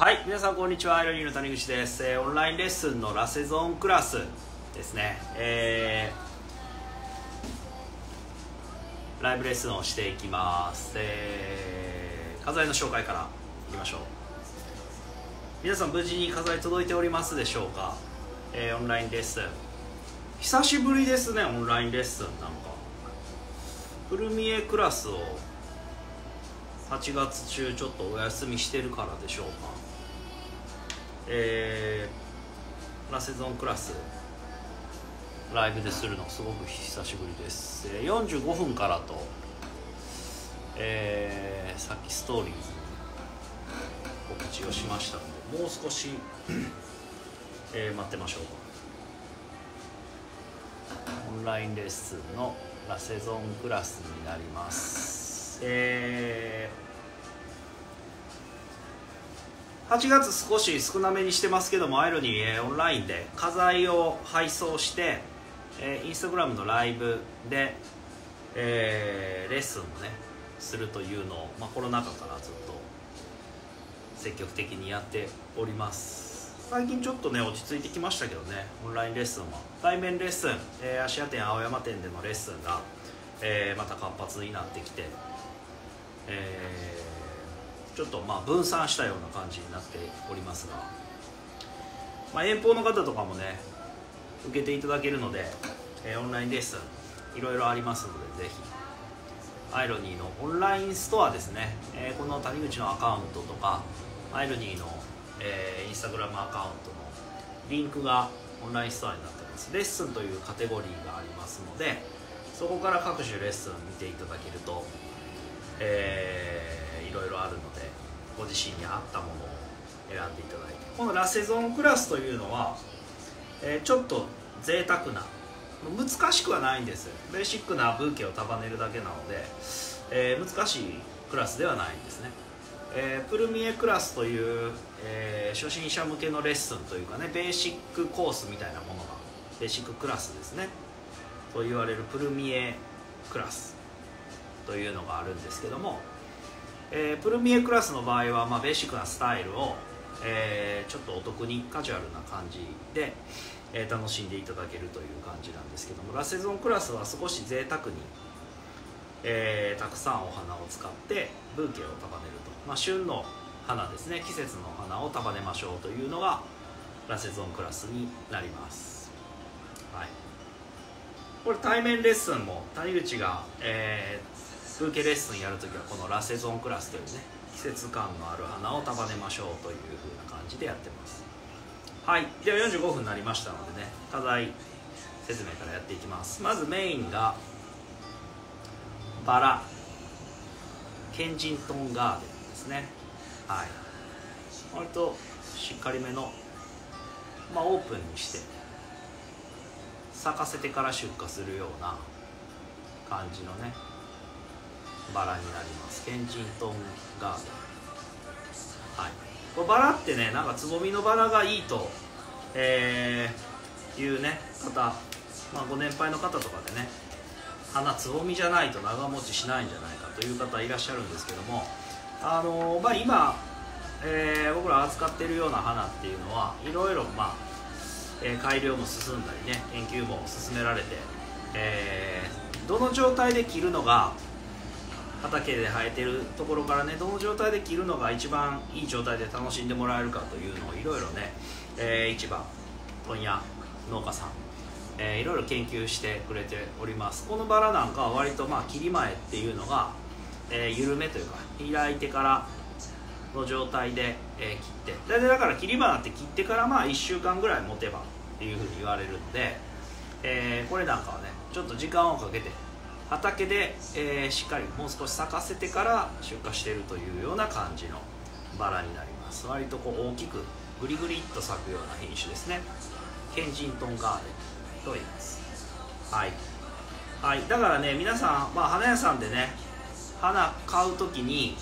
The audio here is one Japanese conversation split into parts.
はい皆さんこんにちは。アイロニーの谷口です、えーオンラインレッスンのラセゾンクラスですね。えーライブレッスンをしていきます。えー、飾りの紹介からいきましょう。皆さん無事に飾り届いておりますでしょうか、えーオンラインレッスン。久しぶりですねオンラインレッスンなんか。プルミエクラスを8月中ちょっとお休みしてるからでしょうか？えー、ラセゾンクラスライブでするのすごく久しぶりです、えー45分からと、えーさっきストーリーズに告知をしましたのでもう少し、えー待ってましょうオンラインレッスンのラセゾンクラスになります。えー8月少し少なめにしてますけどもアイロに、えーオンラインで画材を配送して、えーインスタグラムのライブで、えーレッスンをねするというのを、まあ、コロナ禍からずっと積極的にやっております。最近ちょっとね落ち着いてきましたけどねオンラインレッスンは。対面レッスン、えー、芦屋店青山店でのレッスンが、えーまた活発になってきて、えーちょっとまあ分散したような感じになっておりますが、まあ、遠方の方とかもね受けていただけるので、えーオンラインレッスンいろいろありますのでぜひ。アイロニーのオンラインストアですね、えーこの谷口のアカウントとかアイロニーの、えーインスタグラムアカウントのリンクがオンラインストアになってます。レッスンというカテゴリーがありますのでそこから各種レッスン見ていただけると、えーいろいろあるのでご自身に合ったものを選んでいただいて。このラセゾンクラスというのは、えーちょっと贅沢な難しくはないんです。ベーシックなブーケを束ねるだけなので、えー難しいクラスではないんですね、えープルミエクラスという、えー初心者向けのレッスンというかねベーシックコースみたいなものがベーシッククラスですね。と言われるプルミエクラス。というのがあるんですけども、えープルミエクラスの場合は、まあ、ベーシックなスタイルを、えーちょっとお得にカジュアルな感じで、えー楽しんでいただけるという感じなんですけどもラセゾンクラスは少し贅沢に、えーたくさんお花を使ってブーケを束ねると、まあ、旬の花ですね。季節の花を束ねましょうというのがラセゾンクラスになります。はい。これ対面レッスンも谷口が、えーブーケレッスンやるときはこのラセゾンクラスというね季節感のある花を束ねましょうという風な感じでやってます。はい。では45分になりましたのでね課題説明からやっていきます。まずメインがバラケンジントンガーデンですね。はい。割としっかりめのまあオープンにして咲かせてから出荷するような感じのねバラになります。ケンジントンガーデンはい。これバラってねなんかつぼみのバラがいいと、えーいうね方、まあ、ご年配の方とかでね花つぼみじゃないと長持ちしないんじゃないかという方いらっしゃるんですけどもあのーまあ今、えー僕ら扱ってるような花っていうのはいろいろまあ、え改良も進んだりね研究も進められて、えーどの状態で切るのが畑で生えてるところからねどの状態で切るのが一番いい状態で楽しんでもらえるかというのをいろいろね、えー市場問屋農家さん、えーいろいろ研究してくれております。このバラなんかは割とまあ切り前っていうのが、えー緩めというか開いてからの状態で、えー切って。大体だから切り花って切ってからまあ1週間ぐらい持てばっていうふうに言われるので、えーこれなんかはねちょっと時間をかけて畑で、えーしっかりもう少し咲かせてから出荷しているというような感じのバラになります。割とこう大きくグリグリっと咲くような品種ですね。ケンジントンガーデンと言います。はい、はい、だからね皆さん、まあ、花屋さんでね花買う時に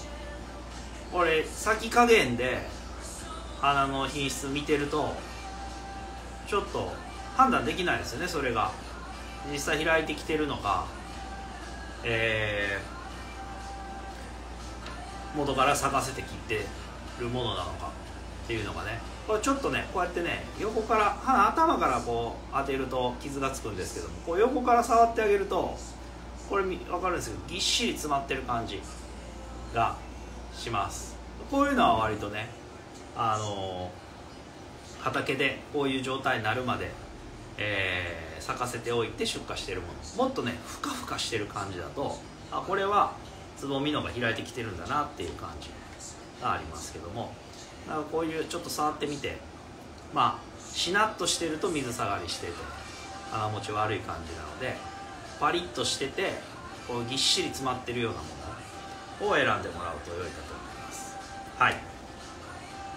これ咲き加減で花の品質見てるとちょっと判断できないですよねそれが。実際開いてきてるのか。えー元から咲かせて切ってるものなのかっていうのがねこれちょっとねこうやってね横から鼻頭からこう当てると傷がつくんですけどもこう横から触ってあげるとこれ分かるんですけどぎっしり詰まってる感じがします。こういうのは割とねあの畑でこういう状態になるまで、えー、咲かせておいて出荷してるもの。もっとねふかふかしてる感じだとあこれはつぼみのが開いてきてるんだなっていう感じがありますけども。だからこういうちょっと触ってみてまあしなっとしてると水下がりしてて穴持ち悪い感じなのでパリッとしててこうぎっしり詰まってるようなものを選んでもらうと良いかと思います。はい。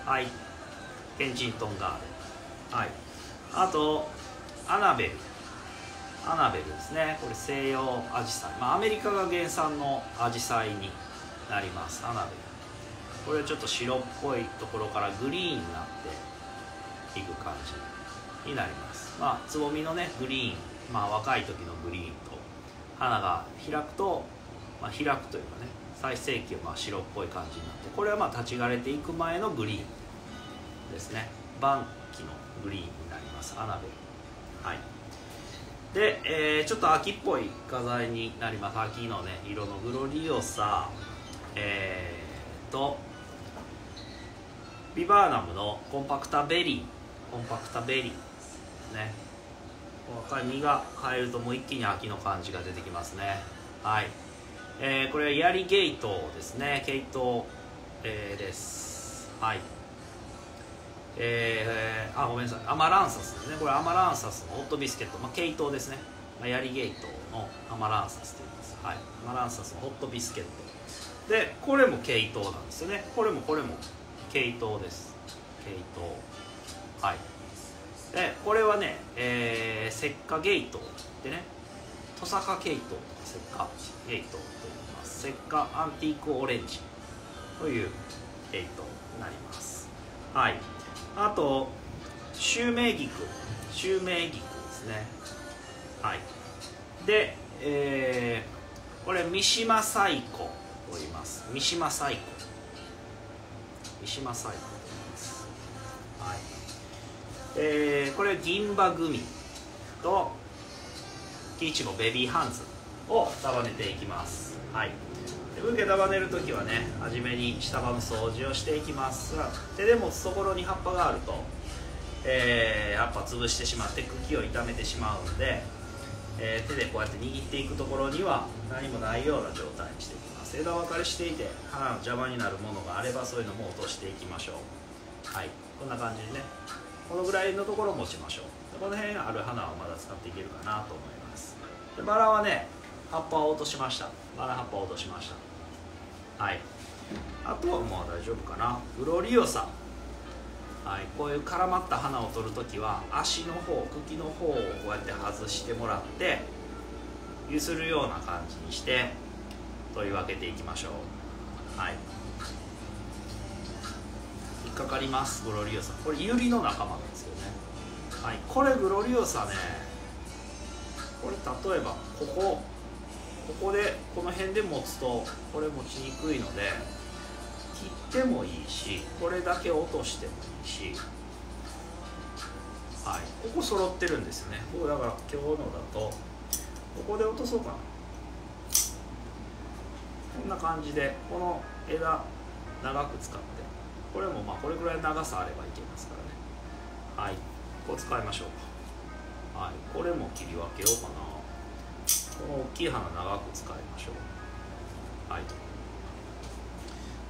はい。ケンチントンガーデンはい。あとアナベル。アナベルですね。これ西洋アジサイ、まあ、アメリカが原産のアジサイになります。アナベル。これはちょっと白っぽいところからグリーンになっていく感じになります。まあつぼみのねグリーン。まあ若い時のグリーンと花が開くと、まあ、開くというかね最盛期はまあ白っぽい感じになってこれはまあ立ち枯れていく前のグリーンですね。晩期のグリーンになります。アナベル。はい。で、えー、ちょっと秋っぽい画材になります。秋のね色のグロリオサ。えー、とビバーナムのコンパクタベリー。コンパクタベリー。ね。若い実が入るともう一気に秋の感じが出てきますね。はい、えー、これはヤリゲイトですね。ケイト、えー、です。はい。えー、あごめんなさい。アマランサスですね。これアマランサスのホットビスケット、まあ、ケイトウですね、まあ、ヤリゲイトのアマランサスと言います。はい。アマランサスのホットビスケット。でこれもケイトウなんですよね。これもこれもケイトウです。ケイト。はい。でこれはね、えー、石化ゲートでねトサカケイトとか石化ゲートウと言います。石化アンティークオレンジというゲートウになります。はい。あとシュウメイギク。シュウメイギクですね。はい。で、えー、これ三島最古と言います。三島最古三島最古と言いますはい。えー、これ銀歯グミとキイチゴベビーハンズを束ねていきます。はい。ブーケ束ねる時はね初めに下葉の掃除をしていきます。手で持つところに葉っぱがあると、えー、葉っぱ潰してしまって茎を傷めてしまうんで、えー、手でこうやって握っていくところには何もないような状態にしていきます。枝分かれしていて花の邪魔になるものがあればそういうのも落としていきましょう。はい。こんな感じでねこのぐらいのところを持ちましょう。この辺ある花はまだ使っていけるかなと思います。でバラはね葉っぱを落としました。バラ葉っぱを落としました。はい。あとはもう大丈夫かな。フロリオサはい。こういう絡まった花を取るときは足の方茎の方をこうやって外してもらって揺するような感じにして取り分けていきましょう。はい。引っかかりますグロリオサこれユリの仲間なんですよね。はい。これグロリオサねこれ例えばここ。ここでこの辺で持つとこれ持ちにくいので切ってもいいしこれだけ落としてもいいしはい。ここ揃ってるんですよね。僕だから今日のだとここで落とそうかな。こんな感じでこの枝長く使ってこれもまあこれぐらい長さあればいけますからね。はい。こう使いましょうはい。これも切り分けようかな。この大きい花長く使いましょう。はい。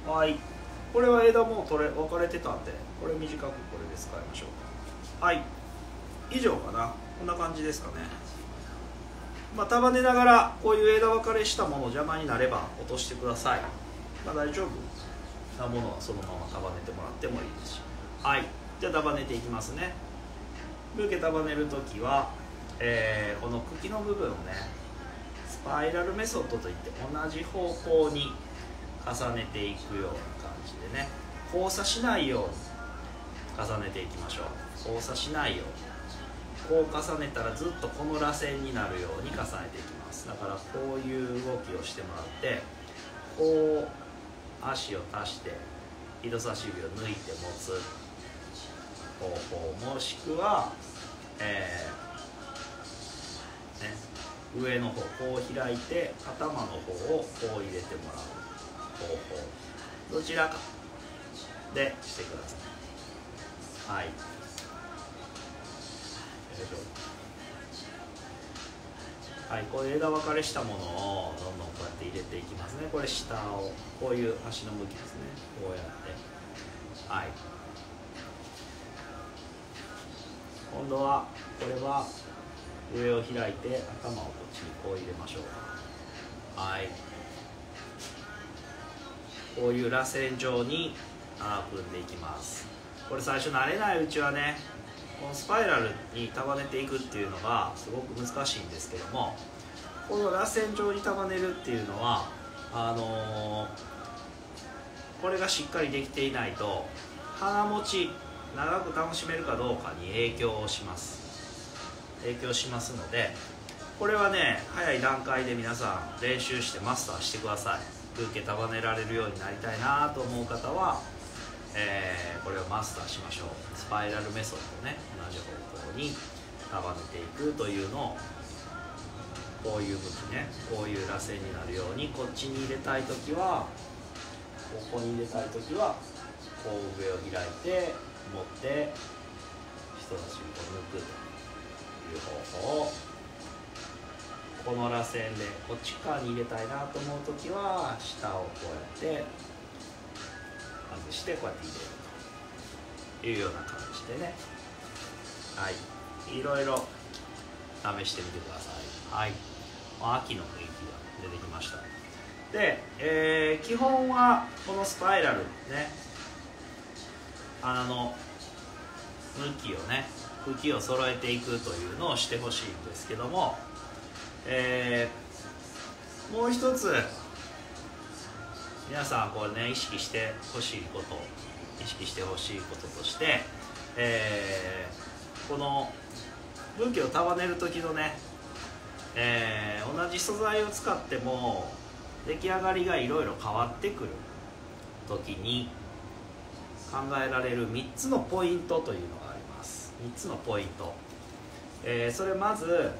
はい。これは枝も取れ分かれてたんでこれ短くこれで使いましょうはい。以上かな。こんな感じですかね。まあ束ねながらこういう枝分かれしたもの邪魔になれば落としてください。まあ大丈夫なものはそのまま束ねてもらってもいいですし。はい。じゃあ束ねていきますね。ブーケ束ねる時は、えー、この茎の部分をねスパイラルメソッドといって同じ方向に重ねていくような感じでね交差しないように重ねていきましょう。交差しないようにこう重ねたらずっとこの螺旋になるように重ねていきます。だからこういう動きをしてもらってこう足を足して人差し指を抜いて持つ方法もしくは、えーね、上の方こう開い。て頭の方をこう入れてもらう方法どちらか。でしてください。はい。よいしょ。はい。こういう枝分かれしたものをどんどんこうやって入れていきますね。これ下をこういう足の向きですね。こうやってはい。今度はこれは上を開いて頭をこっちにこう入れましょう。はい。こういう螺旋状に穴を組んでいきます。これ最初慣れないうちはねこのスパイラルに束ねていくっていうのがすごく難しいんですけどもこの螺旋状に束ねるっていうのはあのー、これがしっかりできていないと花持ち長く楽しめるかどうかに影響をします。影響しますのでこれはね早い段階で皆さん練習してマスターしてください。空気束ねられるようになりたいなと思う方は、えー、これをマスターしましょう。スパイラルメソッドね同じ方向に束ねていくというのをこういう向きねこういう螺旋になるようにこっちに入れたい時はここに入れたい時はこう上を開いて持って人差し指を抜くと。いう。方法をこの螺旋でこっち側に入れたいなと思う時は下をこうやって外してこうやって入れると。いうような感じでね。はい。いろいろ試してみてください。はい。秋の雰囲気が出てきました。で、えー、基本はこのスパイラルね。鼻の向きをね茎を揃えていくというのをしてほしいんですけども、えー、もう一つ皆さんこれね意識してほしいこと意識してほしいこととして、えー、この武器を束ねる時のね、えー、同じ素材を使っても出来上がりがいろいろ変わってくる時に考えられる3つのポイントというの3つのポイント、えー、それまず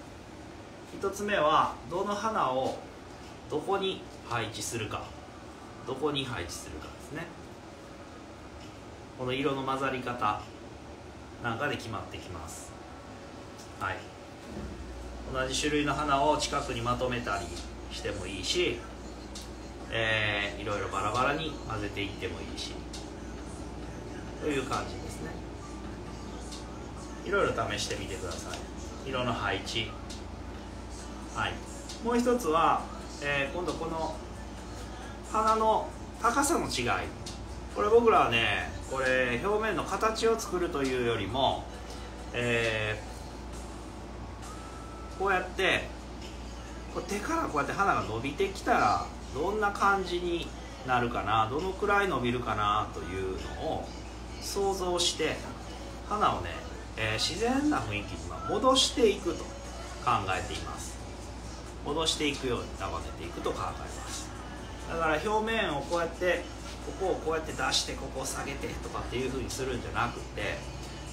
1つ目はどの花をどこに配置するか。どこに配置するかですね。この色の混ざり方なんかで決まってきます。はい。同じ種類の花を近くにまとめたりしてもいいし、えー、いろいろバラバラに混ぜていってもいいし。という感じです。いろいろ試してみてください。色の配置。はい。もう一つは、えー、今度この花の高さの違い。これ僕らはねこれ表面の形を作るというよりも、えー、こうやってこう手からこうやって花が伸びてきたらどんな感じになるかなどのくらい伸びるかなというのを想像して花をね、えー、自然な雰囲気に戻していくと考えています。戻していくように束ねていくと考えます。だから表面をこうやってここをこうやって出してここを下げてとかっていう風にするんじゃなくて、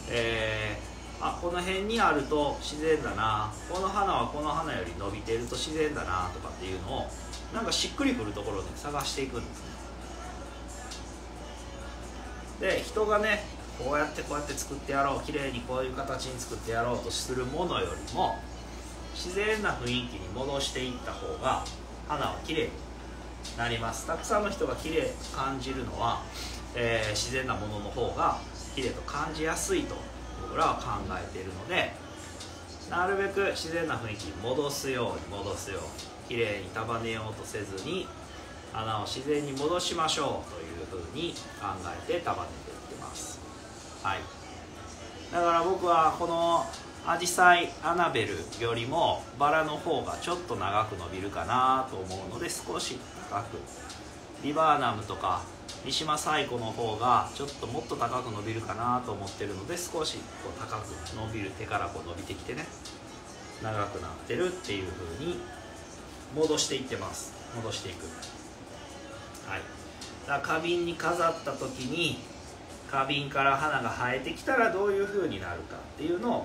えー、あこの辺にあると自然だな。この花はこの花より伸びてると自然だなとかっていうのをなんかしっくりくるところで探していくんですね。で人がねこうやってこうやって作ってやろう綺麗にこういう形に作ってやろうとするものよりも自然な雰囲気に戻していった方が花は綺麗になります。たくさんの人が綺麗と感じるのは、えー、自然なものの方が綺麗と感じやすいと僕らは考えているのでなるべく自然な雰囲気に戻すように戻すように綺麗に束ねようとせずに穴を自然に戻しましょうというふうに考えて束ねていますはい。だから僕はこのアジサイアナベルよりもバラの方がちょっと長く伸びるかなと思うので少し高く。リバーナムとか三島サイコの方がちょっともっと高く伸びるかなと思ってるので少しこう高く伸びる手からこう伸びてきてね。長くなってるっていう風に戻していってます戻していく。はい。だ花瓶に飾った時に花瓶から花が生えてきたらどういう風になるかっていうのを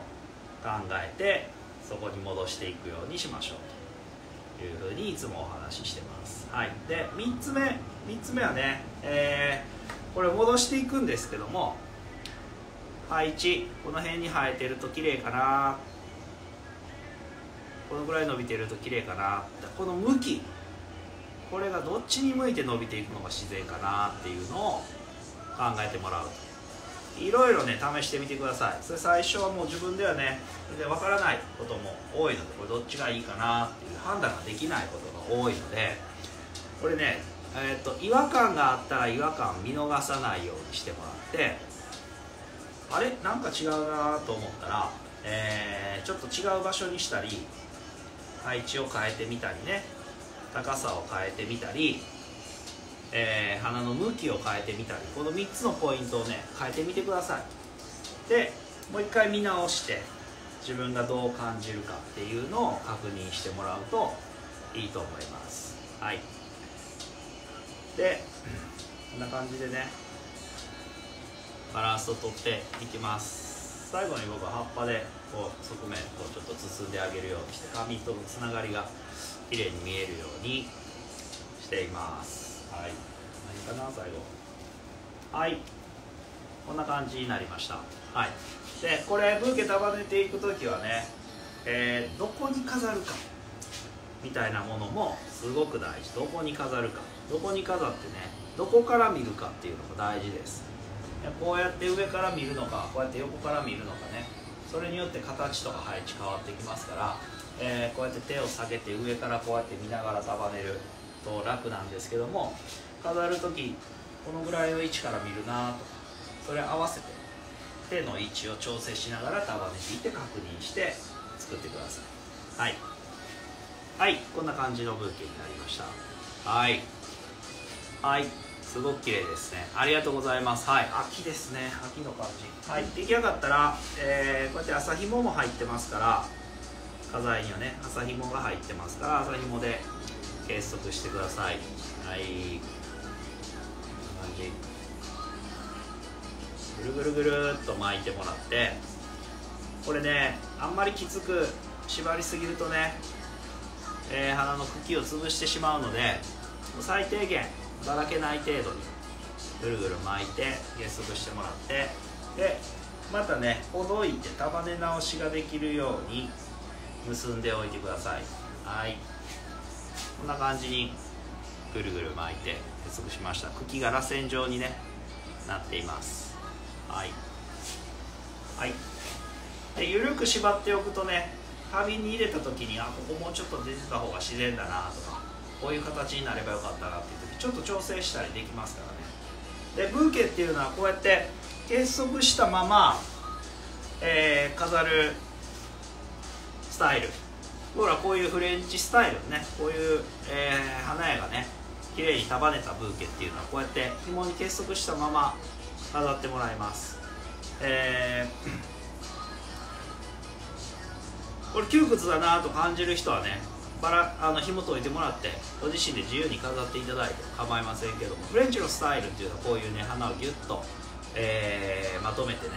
考えてそこに戻していくようにしましょうという風にいつもお話ししてます。はい。で3つ目3つ目はね、えー、これ戻していくんですけども配置この辺に生えてると綺麗かな。このぐらい伸びてると綺麗かな。この向きこれがどっちに向いて伸びていくのが自然かなっていうのを考えてもらうと。いろいろね試してみてください。それ最初はもう自分ではねで分からないことも多いのでこれどっちがいいかなっていう判断ができないことが多いのでこれね、えーと、違和感があったら違和感見逃さないようにしてもらってあれ？なんか違うなと思ったら、えー、ちょっと違う場所にしたり配置を変えてみたりね高さを変えてみたり、えー、鼻の向きを変えてみたりこの3つのポイントをね変えてみてください。でもう一回見直して自分がどう感じるかっていうのを確認してもらうといいと思います。はい。でこんな感じでねバランスをとっていきます。最後に僕は葉っぱでこう側面をちょっと包んであげるようにして紙とのつながりが綺麗に見えるようにしています。はい。何かな最後はい。こんな感じになりました。はい。でこれブーケ束ねていく時はね、えー、どこに飾るかみたいなものもすごく大事。どこに飾るか。どこに飾ってねどこから見るかっていうのが大事です。こうやって上から見るのかこうやって横から見るのかねそれによって形とか配置変わってきますから、えー、こうやって手を下げて上からこうやって見ながら束ねる。と楽なんですけども飾る時このぐらいの位置から見るなとかそれ合わせて手の位置を調整しながら束ねていって確認して作ってください。はい。はい。こんな感じのブーケになりました。はい。はい。すごく綺麗ですね。ありがとうございます。はい。秋ですね。秋の感じ。はい。出来上がったら、えー、こうやって朝紐も入ってますから花材にはね朝紐が入ってますから朝紐で結束してください。はい。こんな感じ。ぐるぐるぐるっと巻いてもらって。これねあんまりきつく縛りすぎるとね、えー、花の茎を潰してしまうので最低限ばらけない程度にぐるぐる巻いて結束してもらって。でまたねほどいて束ね直しができるように結んでおいてください。はい。こんな感じにぐるぐる巻いて結束しました。茎が螺旋状にねなっています。はい。はい。で緩く縛っておくとね花瓶に入れた時にあここもうちょっと出てた方が自然だなとかこういう形になればよかったなっていう時ちょっと調整したりできますからね。でブーケっていうのはこうやって結束したまま、えー、飾るスタイル。ほらこういうフレンチスタイルね。こういう、えー、花屋がね綺麗に束ねたブーケっていうのはこうやって紐に結束したまま飾ってもらいます。えー、これ窮屈だなと感じる人はねバラあの紐解いてもらってご自身で自由に飾っていただいて構いませんけどもフレンチのスタイルっていうのはこういうね花をギュッと、えー、まとめてね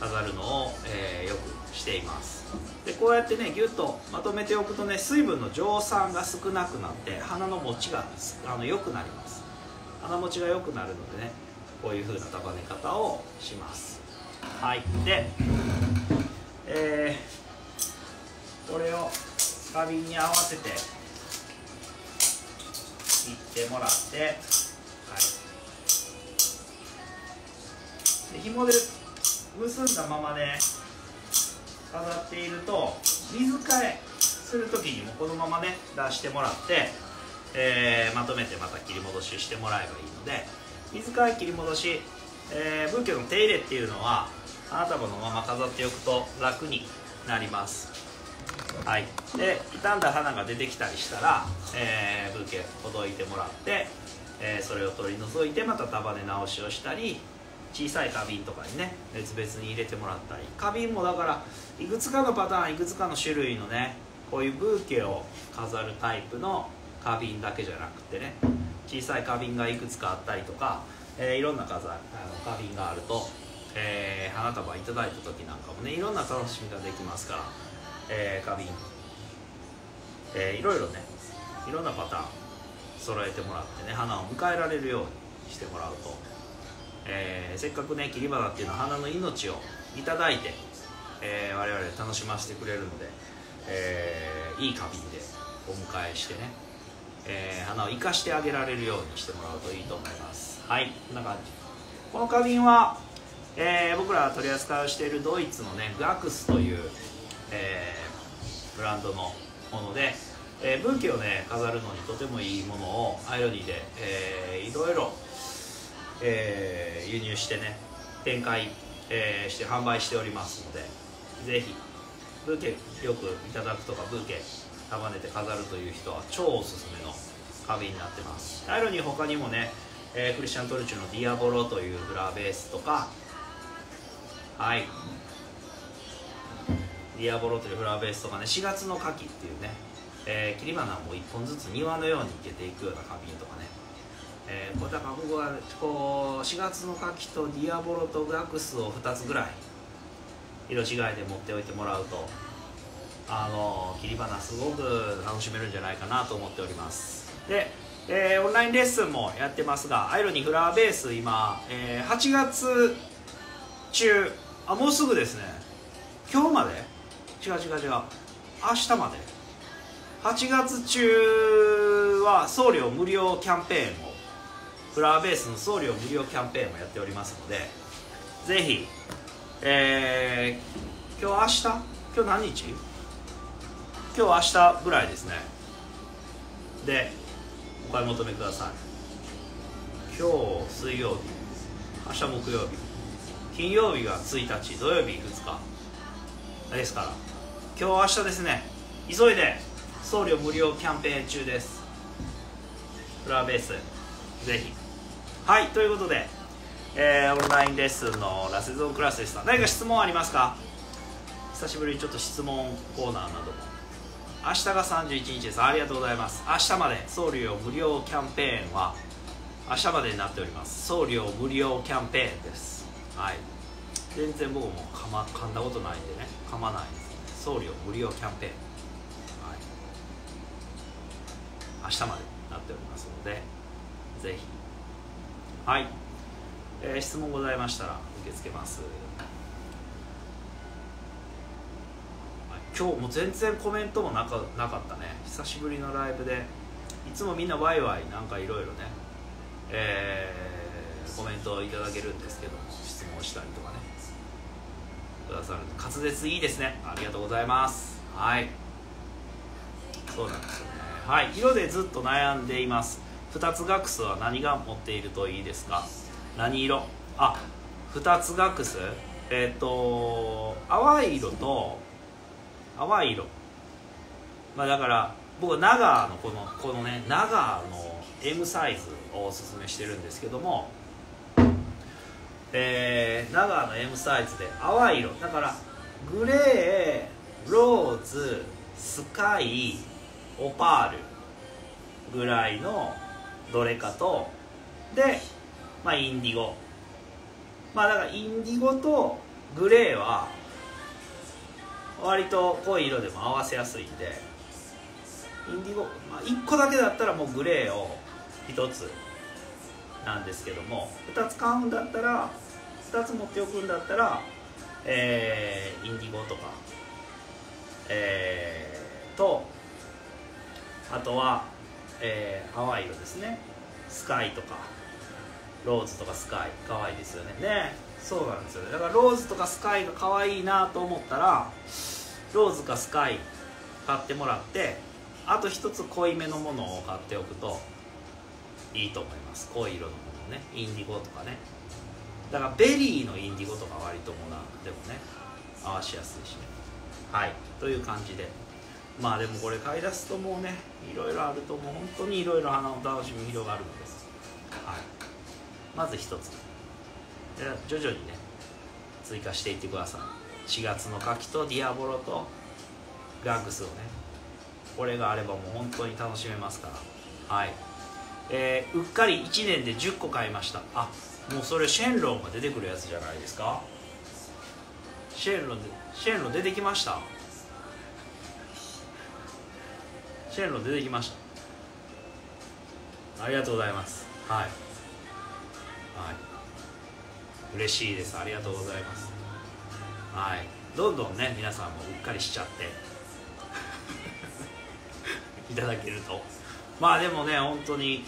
飾るのを、えー、よくしています。でこうやってねギュッとまとめておくとね水分の蒸散が少なくなって花の持ちがあの良くなります。花持ちが良くなるのでねこういう風な束ね方をします。はい。でえー、これを花瓶に合わせて切ってもらって、はい、で紐で結んだままね飾っていると水替えする時にもこのままね出してもらって、えー、まとめてまた切り戻ししてもらえばいいので水替え切り戻し、えー、ブーの手入れっていうのはあなたものまま飾っておくと楽になります。はい、で傷んだ花が出てきたりしたら、えー、ブーケほどいてもらって、えー、それを取り除いてまた束ね直しをしたり小さい花瓶とかにね別々に入れてもらったり。花瓶もだからいくつかのパターンいくつかの種類のねこういうブーケを飾るタイプの花瓶だけじゃなくてね小さい花瓶がいくつかあったりとか、えー、いろんな飾あの花瓶があると、えー、花束いただいた時なんかもねいろんな楽しみができますから、えー、花瓶、えー、いろいろねいろんなパターン揃えてもらってね花を迎えられるようにしてもらうと、えー、せっかくね切り花っていうのは花の命をいただいて、えー、我々楽しませてくれるので、えー、いい花瓶でお迎えしてね、えー、花を生かしてあげられるようにしてもらうといいと思います。はいこんな感じ。この花瓶は、えー、僕らが取り扱いをしているドイツのねガクスという、えー、ブランドのもので、えー、ブーケをね飾るのにとてもいいものをアイロニーで、えー、いろいろ、えー、輸入してね展開、えー、して販売しておりますのでぜひブーケよくいただくとかブーケ束ねて飾るという人は超おすすめの花瓶になってます。アイロニー他にもね、えー、クリスチャン・トルチュのディアボロというフラーベースとかはい。ディアボロというフラーベースとかね4月の牡蠣っていうね、えー、切り花も1本ずつ庭のように生けていくような花瓶とかね、えー、これだか僕はこう4月の牡蠣とディアボロとガクスを2つぐらい色違いで持っておいてもらうとあの切り花すごく楽しめるんじゃないかなと思っております。で、えー、オンラインレッスンもやってますがアイロニフラーベース今、えー、8月中あもうすぐですね。今日まで？違う違う違う。明日まで。8月中は送料無料キャンペーンをフラワーベースの送料無料キャンペーンもやっておりますのでぜひ、えー、今日明日？今日何日？今日明日ぐらいですね。でお買い求めください。今日水曜日。明日木曜日。金曜日が1日土曜日2日ですから今日明日ですね。急いで送料無料キャンペーン中です。フラワーベースぜひ。はいということで、えー、オンラインレッスンのラセゾンクラスでした。何か質問ありますか？久しぶりにちょっと質問コーナーなど。も明日が31日です。ありがとうございます。明日まで送料無料キャンペーンは明日までになっております。送料無料キャンペーンです。はい。全然僕も噛,、ま、噛んだことないんでね。噛まないです。ね送料無料キャンペーン。はい。明日までなっておりますのでぜひはい、えー、質問ございましたら受け付けます。今日も全然コメントもなかなかったね。久しぶりのライブでいつもみんなワイワイなんかいろいろね、えー、コメントをいただけるんですけども質問したりとかね。くださる滑舌いいですね。ありがとうございます。はい。そうなんですよね。はい。色でずっと悩んでいます。2つガックスは何が持っているといいですか？何色？あ2つガックスえっ、ー、と淡い色と淡い色。まあだから僕はナガーのこのこのねナガーの M サイズをおすすめしてるんですけどもえー、ナガーの M サイズで淡い色。だからグレーローズスカイオパールぐらいのどれかと。でまあインディゴ。まあだからインディゴとグレーは割と濃い色でも合わせやすいんでインディゴ、まあ、1個だけだったらもうグレーを1つなんですけども2つ買うんだったら2つ持っておくんだったら、えー、インディゴとか、えー、とあとは、えー、淡い色ですねスカイとかローズとかスカイ可愛いですよね。ねそうなんですよね。だからローズとかスカイが可愛いなと思ったらローズかスカイ買ってもらってあと一つ濃いめのものを買っておくといいと思います。濃い色のものね。インディゴとかね。だからベリーのインディゴとか割と何でもね合わしやすいしね。はい。という感じで。まあでもこれ買い出すともうねいろいろあるともう本当にいろいろ花の楽しみ広がるので、はい、まず一つ。徐々にね追加していってください。4月の柿とディアボロとガッグスをねこれがあればもう本当に楽しめますから。はい。えーうっかり1年で10個買いました。あもうそれシェンロンが出てくるやつじゃないですか？シェンロンでシェンロン出てきましたシェンロン出てきました。ありがとうございます。はい。はい。嬉しいです。ありがとうございます。はい。どんどんね皆さんもうっかりしちゃって。いただけると。まあでもね本当に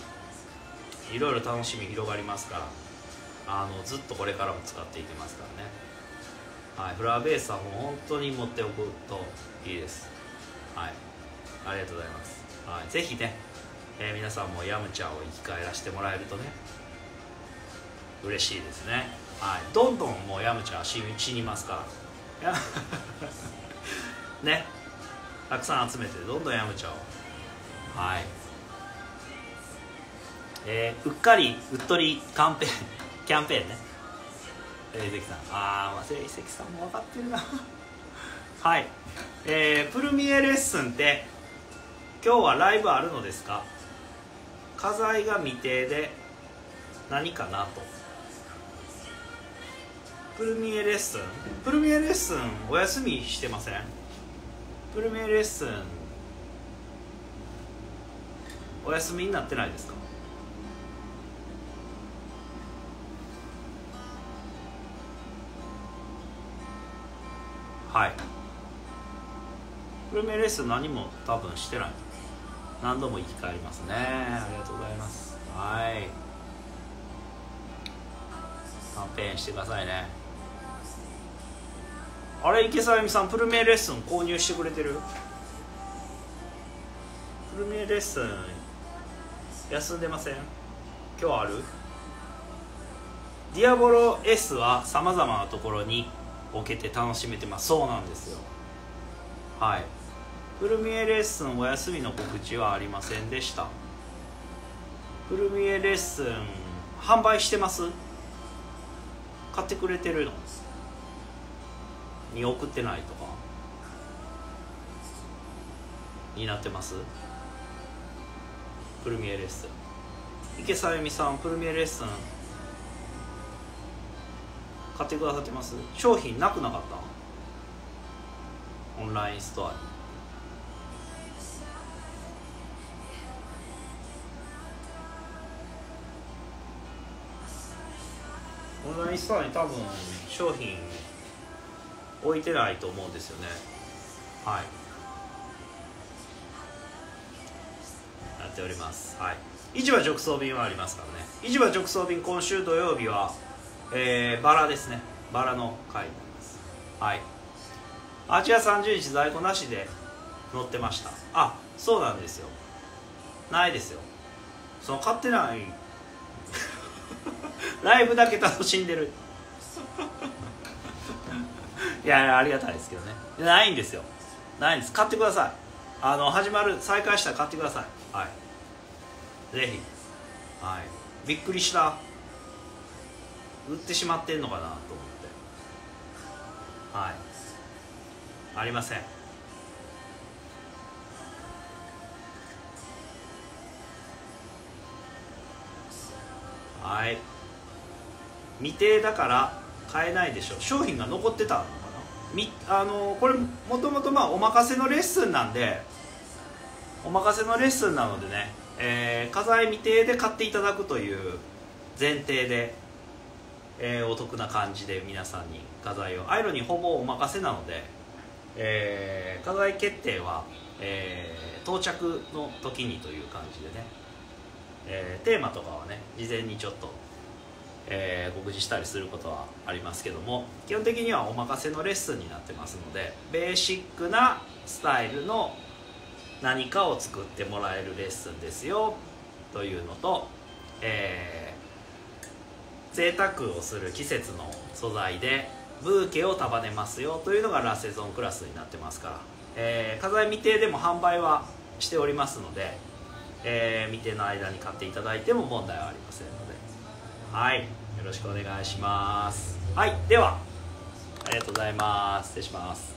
いろいろ楽しみ広がりますからあのずっとこれからも使っていけますからね。はい。フラワーベースはもう本当に持っておくといいです。はい。ありがとうございます、はい、ぜひね、えー皆さんもヤムチャを生き返らせてもらえるとね嬉しいですね。はい。どんどんもうヤムチャ死死にますから。ね。たくさん集めてどんどんヤムチャを。はい。えーうっかりうっとりキャンペーンキャンペーンね。えー関さん。ああまあ関さんも分かってるな。はい。えープルミエレッスンって今日はライブあるのですか？家財が未定で何かなと。プルミエレッスン？プルミエレッスンお休みしてません？プルミエレッスンお休みになってないですか？はい。プルミエレッスン何も多分してない。何度も生き返りますね。ありがとうございます。はい。キャンペーンしてくださいね。あれ池澤由美さんプルミエレッスン購入してくれてる？プルミエレッスン休んでません？今日ある？ディアボロ S はさまざまなところに置けて楽しめてます。そうなんですよ。はいプルミエレッスンお休みの告知はありませんでした。プルミエレッスン販売してます？買ってくれてるの？に送ってないとか？になってます？プルミエレッスン。池さゆみさんプルミエレッスン。買ってくださってます？商品なくなかった？オンラインストアに。オンラインストアに多分商品置いてないと思うんですよね。はい。やっております。はい。市場直送便はありますからね。市場直送便今週土曜日はえー、バラですね。バラの回になります。はい。8月30日在庫なしで載ってました。あそうなんですよ。ないですよ。その買ってないライブだけ楽しんでる。いやいやありがたいですけどね。ないんですよ。ないんです。買ってください。あの始まる再開したら買ってください。はい。ぜひ。はい。びっくりした。売ってしまってんのかなと思って。はい。ありません。はい未定だから買えないでしょ。商品が残ってたのかな？みあのこれもともとまあお任せのレッスンなんでお任せのレッスンなのでね、えー、家財未定で買っていただくという前提で、えーお得な感じで皆さんに家財をアイロンにほぼお任せなので、えー家財決定は、えー到着の時にという感じでね、えーテーマとかはね事前にちょっと、えー告知したりすることはありますけども基本的にはお任せのレッスンになってますのでベーシックなスタイルの何かを作ってもらえるレッスンですよというのと、えー贅沢をする季節の素材でブーケを束ねますよというのがラセゾンクラスになってますから、えー、家財未定でも販売はしておりますので、えー未定の間に買っていただいても問題はありませんので。はいよろしくお願いします。はいではありがとうございます。失礼します。